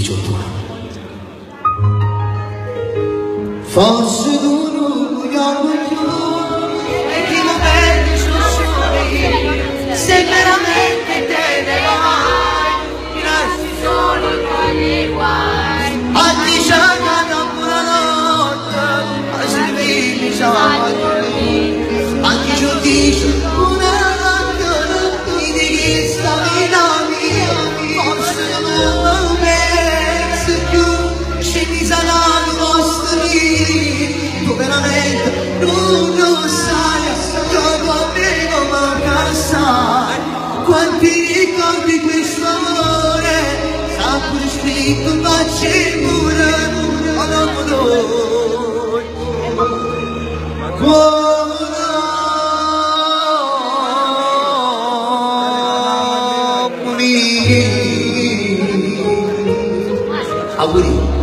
diciotto anni. Forse tu non vogliamo più E ti momenti sussurri Se veramente te ne vai lasci solo con i guai a diciannove buonanotte a servirmi sabato anche giudice veramente non sai dopo me non assai quanti ricordi questo amore sempre scritto facci pure a dopo noi Auguri.